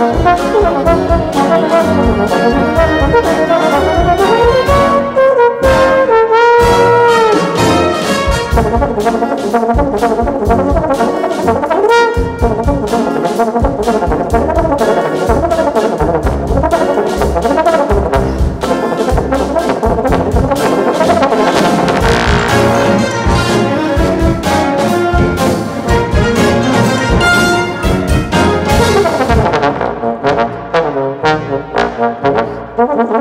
Thank you.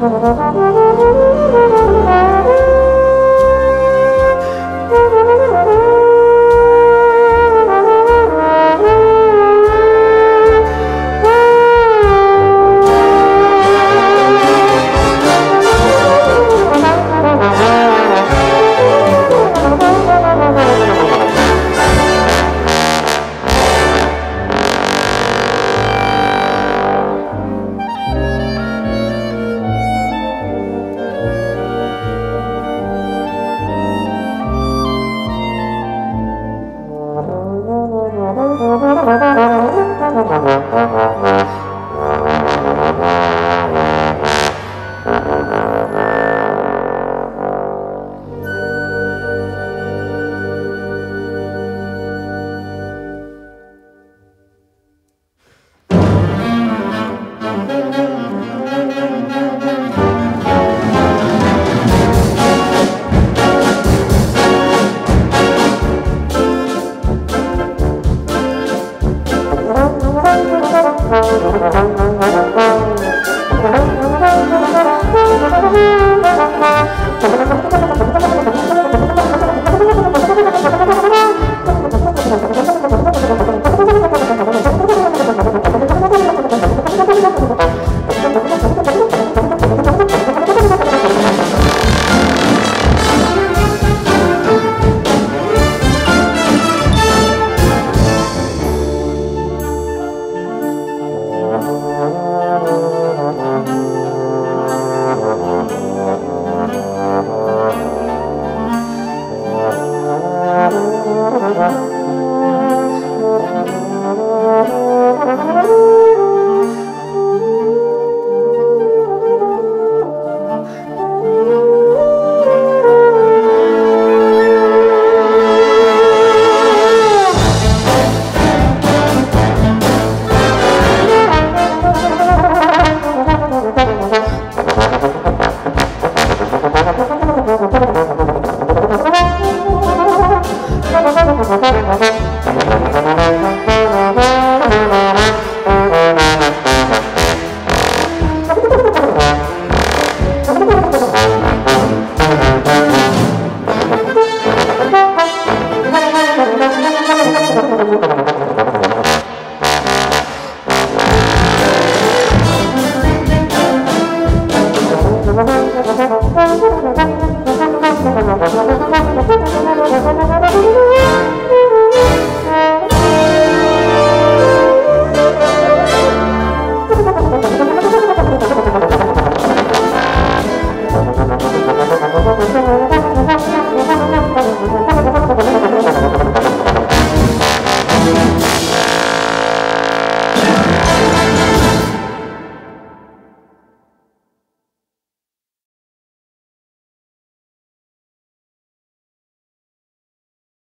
no, no. Gracias. Thank you.